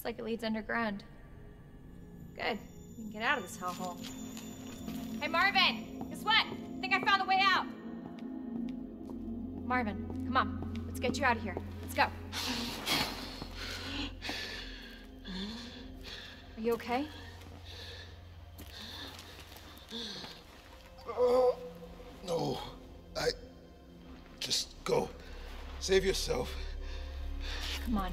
Looks like it leads underground. Good. We can get out of this hellhole. Hey, Marvin! Guess what? I think I found a way out! Marvin, come on. Let's get you out of here. Let's go. Are you okay? Oh, no. I. Just go. Save yourself. Come on.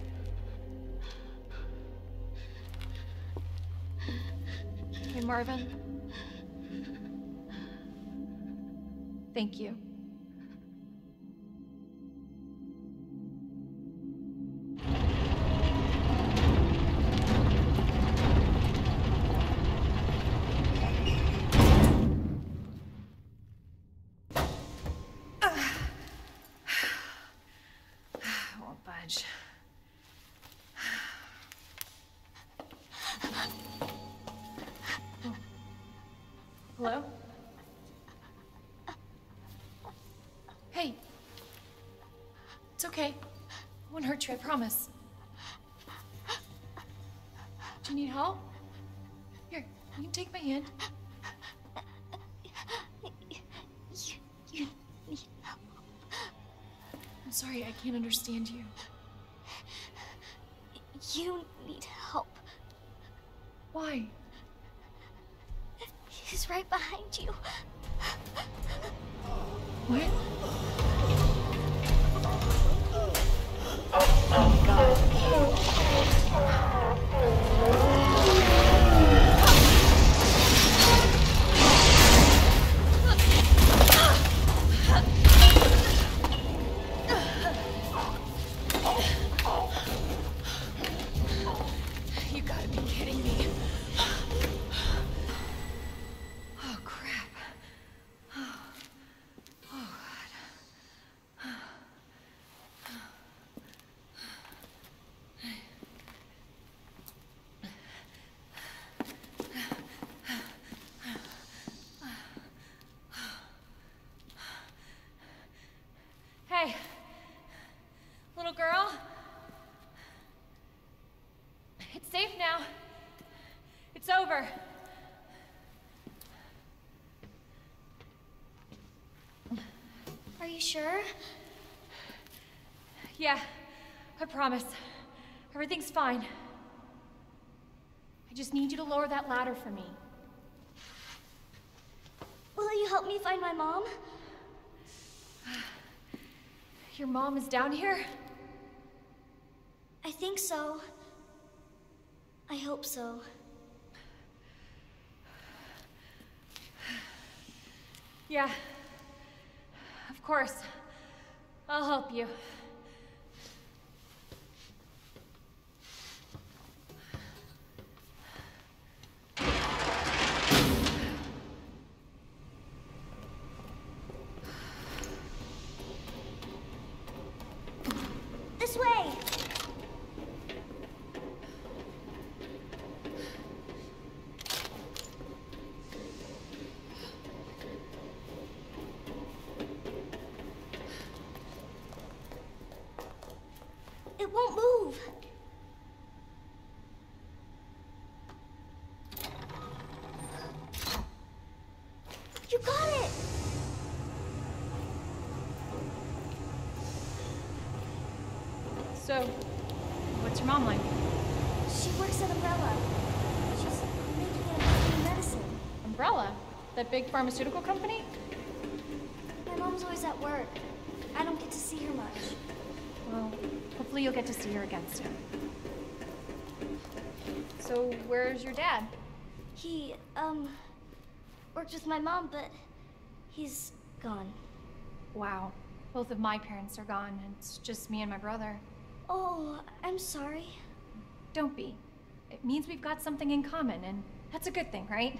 Hey, Marvin. Thank you. Hello? Hey. It's okay. I won't hurt you, I promise. Do you need help? Here, you can take my hand. You, you need help. I'm sorry, I can't understand you. You need help. Why? He's right behind you. What? Little girl. It's safe now. It's over. Are you sure? Yeah, I promise. Everything's fine. I just need you to lower that ladder for me. Will you help me find my mom? Your mom is down here? I think so. I hope so. Yeah. Of course. I'll help you. This way! It won't move. You got it! So, what's your mom like? She works at Umbrella. She's making new medicine. Umbrella? That big pharmaceutical company? My mom's always at work. I don't get to see her much. Well, hopefully you'll get to see her again soon. So, where's your dad? He, um, worked with my mom, but he's gone. Wow. Both of my parents are gone. and It's just me and my brother. Oh, I'm sorry. Don't be. It means we've got something in common, and that's a good thing, right?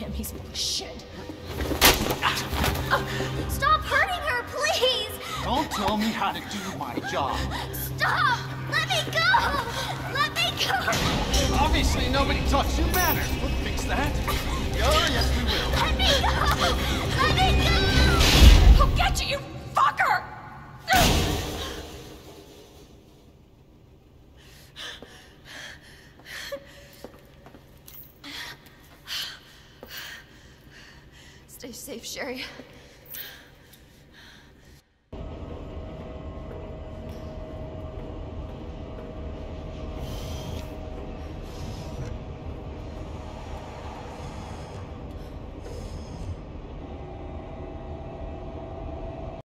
Don't listen to him. He's full of shit. Stop hurting her, please! Don't tell me how to do my job. Stop! Let me go! Let me go! Obviously, nobody taught you manners. We'll fix that. Oh, yes, we will. Let me go! Let me go! He'll get you, you fucker! Sherry.